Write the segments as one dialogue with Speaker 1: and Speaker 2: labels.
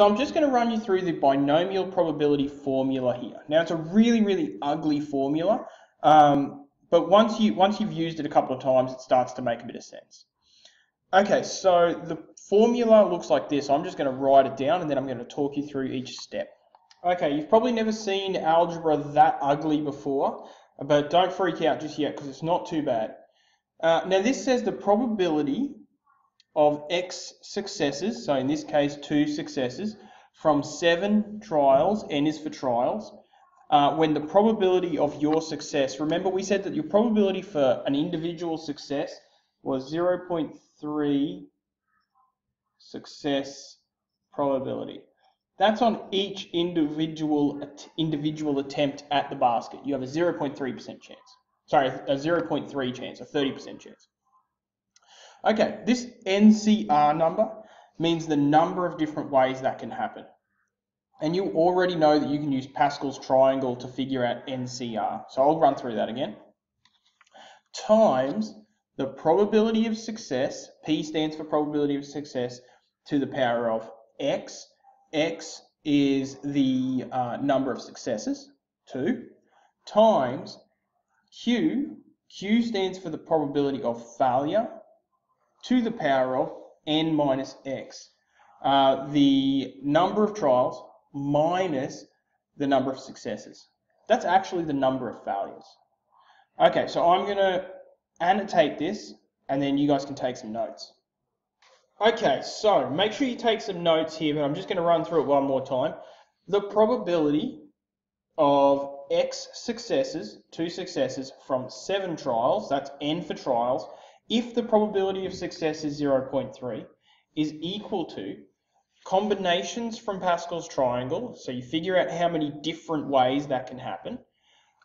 Speaker 1: So I'm just going to run you through the binomial probability formula here. Now it's a really, really ugly formula, um, but once, you, once you've used it a couple of times, it starts to make a bit of sense. Okay, so the formula looks like this. I'm just going to write it down and then I'm going to talk you through each step. Okay, you've probably never seen algebra that ugly before, but don't freak out just yet because it's not too bad. Uh, now this says the probability of X successes, so in this case two successes, from seven trials, N is for trials, uh, when the probability of your success, remember we said that your probability for an individual success was 0.3 success probability. That's on each individual individual attempt at the basket. You have a 0.3% chance. Sorry, a 0.3 chance, a 30% chance. Okay, this NCR number means the number of different ways that can happen. And you already know that you can use Pascal's triangle to figure out NCR. So I'll run through that again. Times the probability of success, P stands for probability of success, to the power of X. X is the uh, number of successes, 2, times Q. Q stands for the probability of failure, to the power of n minus x. Uh, the number of trials minus the number of successes. That's actually the number of failures. Okay, so I'm going to annotate this and then you guys can take some notes. Okay, so make sure you take some notes here, but I'm just going to run through it one more time. The probability of X successes, two successes from seven trials, that's N for trials, if the probability of success is 0.3, is equal to combinations from Pascal's triangle, so you figure out how many different ways that can happen,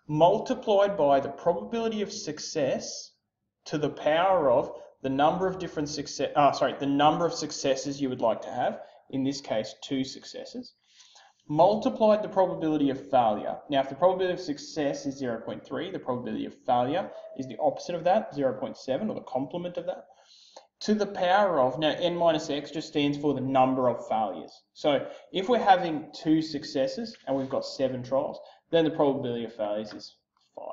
Speaker 1: multiplied by the probability of success to the power of the number of different success, uh, sorry, the number of successes you would like to have, in this case, two successes, multiplied the probability of failure. Now, if the probability of success is 0.3, the probability of failure is the opposite of that, 0.7, or the complement of that, to the power of, now n minus x just stands for the number of failures. So if we're having two successes and we've got seven trials, then the probability of failures is 5.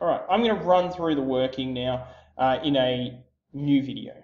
Speaker 1: All right, I'm going to run through the working now uh, in a new video.